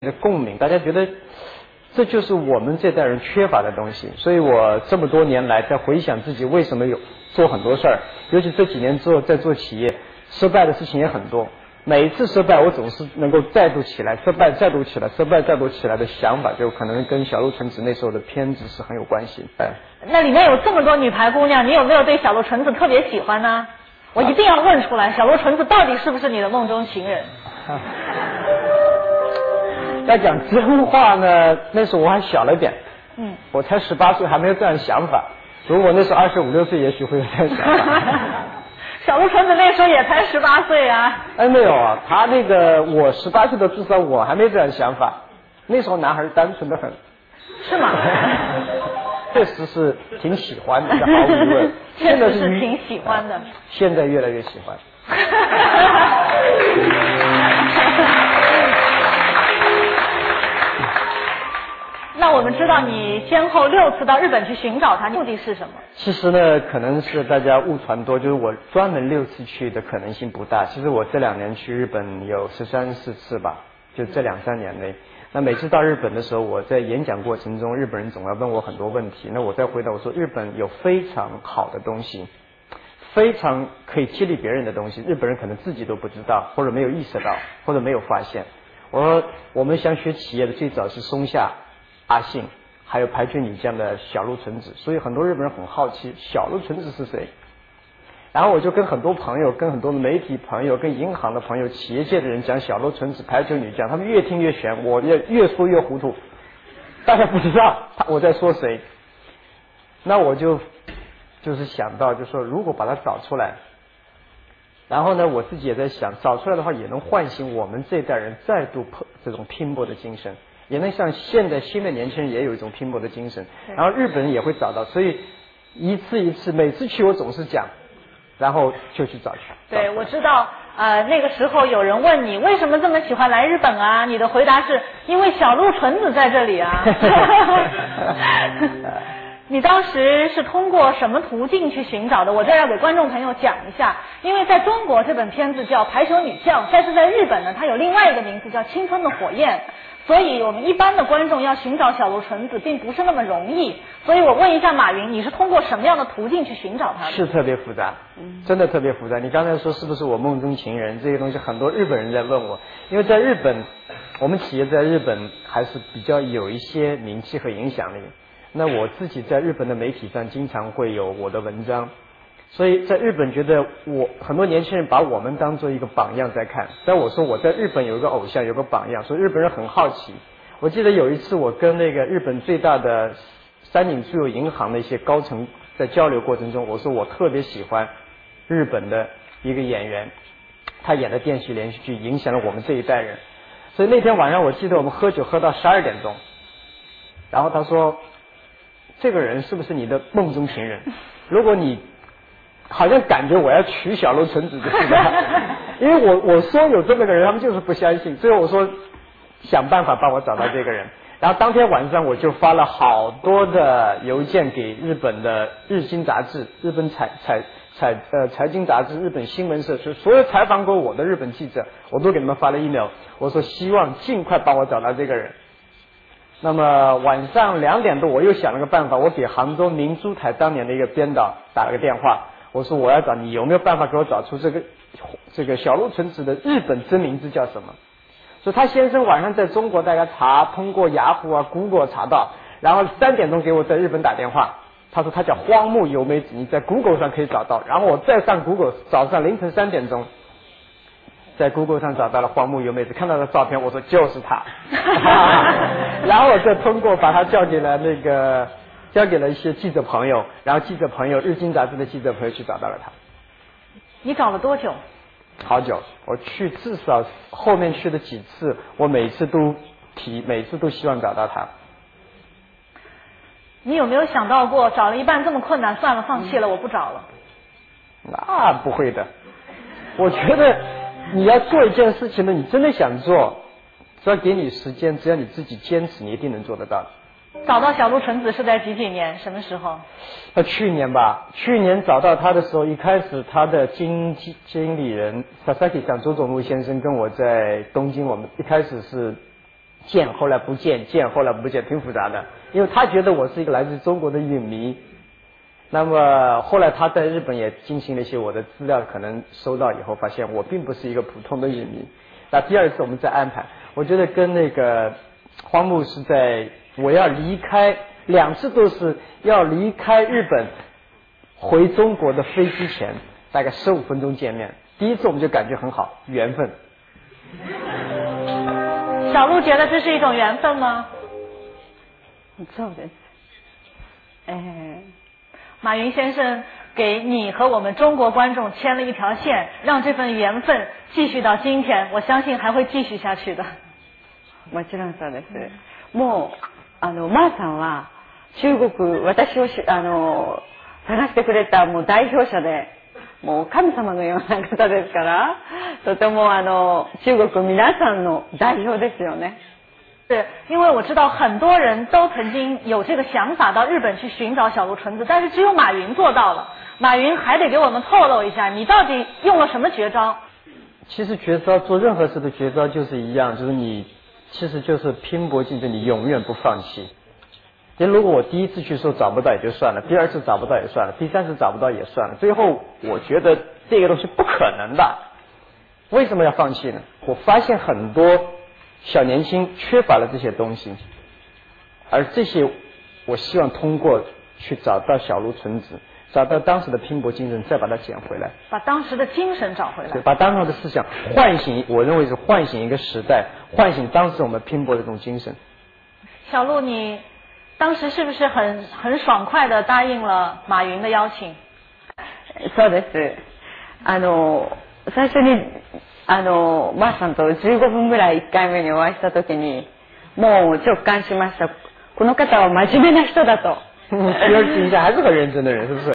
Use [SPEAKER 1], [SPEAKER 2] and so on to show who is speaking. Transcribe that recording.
[SPEAKER 1] 的共鸣，大家觉得这就是我们这代人缺乏的东西。所以我这么多年来在回想自己为什么有做很多事儿，尤其这几年之后在做企业，失败的事情也很多。每一次失败，我总是能够再度起来，失败再度起来，失败再度起来的想法，就可能跟小鹿纯子那时候的片子是很有关系。哎，
[SPEAKER 2] 那里面有这么多女排姑娘，你有没有对小鹿纯子特别喜欢呢？我一定要问出来，小鹿纯子到底是不是你的梦中情人？
[SPEAKER 1] 要讲真话呢，那时候我还小了点，嗯，我才十八岁，还没有这样想法。如果那时候二十五六岁，也许会有这样想法。
[SPEAKER 2] 小鹿纯子那时候也才十八岁啊。
[SPEAKER 1] 哎，没有啊，他那个我十八岁的至少我还没这样想法。那时候男孩单纯的很。
[SPEAKER 2] 是吗？
[SPEAKER 1] 确实是挺喜欢的，毫无疑问。
[SPEAKER 2] 现在是挺喜欢的。
[SPEAKER 1] 现在越来越喜欢。
[SPEAKER 2] 那我们知道你先后六次到日本去寻找他，目的是什么？
[SPEAKER 1] 其实呢，可能是大家误传多，就是我专门六次去的可能性不大。其实我这两年去日本有十三四次吧，就这两三年内。那每次到日本的时候，我在演讲过程中，日本人总要问我很多问题。那我在回答我说，日本有非常好的东西，非常可以激励别人的东西，日本人可能自己都不知道，或者没有意识到，或者没有发现。我说，我们想学企业的最早是松下。阿信，还有排球女将的小鹿纯子，所以很多日本人很好奇小鹿纯子是谁。然后我就跟很多朋友、跟很多的媒体朋友、跟银行的朋友、企业界的人讲小鹿纯子排球女将，他们越听越玄，我越越说越糊涂，大家不知道我在说谁。那我就就是想到，就说如果把它找出来，然后呢，我自己也在想，找出来的话也能唤醒我们这代人再度破这种拼搏的精神。也能像现在新的年轻人也有一种拼搏的精神，然后日本人也会找到，所以一次一次，每次去我总是讲，然后就去找去。
[SPEAKER 2] 对，我知道，呃，那个时候有人问你为什么这么喜欢来日本啊？你的回答是因为小鹿纯子在这里啊。你当时是通过什么途径去寻找的？我这要给观众朋友讲一下，因为在中国这本片子叫《排球女将》，但是在日本呢，它有另外一个名字叫《青春的火焰》。所以我们一般的观众要寻找小鹿纯子，并不是那么容易。所以我问一下马云，你是通过什么样的途径去寻找他？
[SPEAKER 1] 是特别复杂，真的特别复杂。你刚才说是不是我梦中情人？这些东西很多日本人在问我，因为在日本，我们企业在日本还是比较有一些名气和影响力。那我自己在日本的媒体上经常会有我的文章。所以在日本，觉得我很多年轻人把我们当做一个榜样在看。但我说我在日本有一个偶像，有个榜样，所以日本人很好奇。我记得有一次，我跟那个日本最大的三井住友银行的一些高层在交流过程中，我说我特别喜欢日本的一个演员，他演的电视连续剧影响了我们这一代人。所以那天晚上，我记得我们喝酒喝到十二点钟，然后他说：“这个人是不是你的梦中情人？如果你……”好像感觉我要娶小鹿纯子的似的，因为我我说有这么个人，他们就是不相信。最后我说想办法帮我找到这个人，然后当天晚上我就发了好多的邮件给日本的日经杂志、日本财财财呃财经杂志、日本新闻社，就所有采访过我的日本记者，我都给他们发了 email，我说希望尽快帮我找到这个人。那么晚上两点多，我又想了个办法，我给杭州明珠台当年的一个编导打了个电话。我说我要找你有没有办法给我找出这个这个小鹿纯子的日本真名字叫什么？说他先生晚上在中国大家查，通过雅虎啊、Google 查到，然后三点钟给我在日本打电话，他说他叫荒木由美子，你在 Google 上可以找到。然后我再上 Google，早上凌晨三点钟，在 Google 上找到了荒木由美子，看到的照片，我说就是他，然后我再通过把他叫给了那个。交给了一些记者朋友，然后记者朋友、日经杂志的记者朋友去找到了他。
[SPEAKER 2] 你找了多久？
[SPEAKER 1] 好久，我去至少后面去的几次，我每次都提，每次都希望找到他。
[SPEAKER 2] 你有没有想到过，找了一半这么困难，算了，放弃了，我不找了？
[SPEAKER 1] 那不会的，我觉得你要做一件事情呢，你真的想做，只要给你时间，只要你自己坚持，你一定能做得到。
[SPEAKER 2] 找到小鹿纯子是在几几年？什么时候？
[SPEAKER 1] 呃，去年吧。去年找到他的时候，一开始他的经经经理人 Sasaki 讲周总路先生跟我在东京，我们一开始是见后来不见，见后来不见，挺复杂的。因为他觉得我是一个来自中国的影迷，那么后来他在日本也进行了一些我的资料，可能收到以后发现我并不是一个普通的影迷。那第二次我们再安排，我觉得跟那个荒木是在我要离开两次都是要离开日本回中国的飞机前，大概十五分钟见面。第一次我们就感觉很好，缘分。
[SPEAKER 2] 小鹿觉得这是一种缘分吗？
[SPEAKER 3] そうです。
[SPEAKER 2] 哎，马云先生给你和我们中国观众牵了一条线，让这份缘分继续到今天，我相信还会继续下去的。
[SPEAKER 3] もちろんそうです。もう、 あの、マーさんは、中国、私をしあの、探してくれたもう代表者で、もう神様のような方ですから、とてもあの、中国皆さんの代表ですよね。
[SPEAKER 2] 是因为我知道很多人都曾经有这个想法到日本去寻找小鹿纯子，但是只有马云做到了。马云还得给我们透露一下，你到底用了什么绝招？
[SPEAKER 1] 其实绝招做任何事的绝招就是一样，就是你其实就是拼搏竞争，你永远不放弃。就如果我第一次去说找不到也就算了，第二次找不到也算了，第三次找不到也算了，最后我觉得这个东西不可能的。为什么要放弃呢？我发现很多小年轻缺乏了这些东西，而这些我希望通过去找到小鹿纯子，找到当时的拼搏精神，再把它捡回来。
[SPEAKER 2] 把当时的精神找回来
[SPEAKER 1] 对，。把当时的思想唤醒，我认为是唤醒一个时代，唤醒当时我们拼搏的这种精神。
[SPEAKER 2] 小鹿，你当时是不是很很爽快的答应了马云的邀请？
[SPEAKER 3] そうです。あの、最初に、あの、マーさんと15分ぐらい1回目にお会いした時に、もう直感しました。この方は真面目な人だと。
[SPEAKER 1] 第二次一下还是很认真的人，是不是？